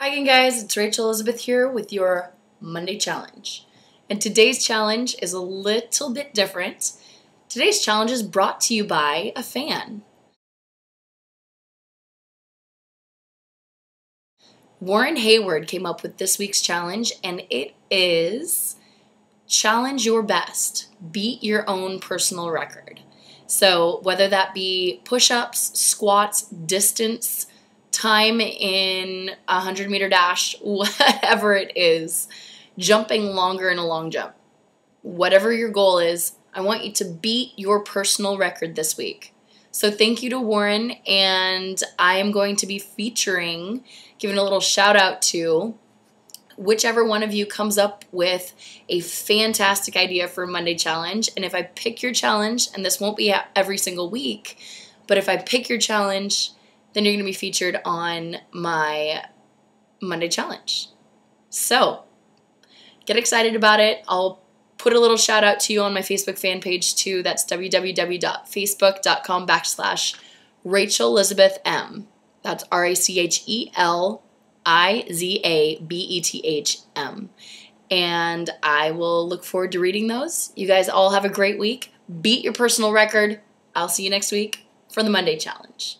Hi again, guys. It's Rachel Elizabeth here with your Monday challenge. And today's challenge is a little bit different. Today's challenge is brought to you by a fan. Warren Hayward came up with this week's challenge, and it is challenge your best, beat your own personal record. So, whether that be push ups, squats, distance, time in a 100 meter dash, whatever it is, jumping longer in a long jump, whatever your goal is, I want you to beat your personal record this week. So thank you to Warren, and I am going to be featuring, giving a little shout out to whichever one of you comes up with a fantastic idea for a Monday challenge. And if I pick your challenge, and this won't be every single week, but if I pick your challenge, then you're going to be featured on my Monday challenge. So get excited about it. I'll put a little shout out to you on my Facebook fan page too. That's www.facebook.com backslash Rachel Elizabeth M. That's R A C H E L I Z A B E T H M. And I will look forward to reading those. You guys all have a great week. Beat your personal record. I'll see you next week for the Monday challenge.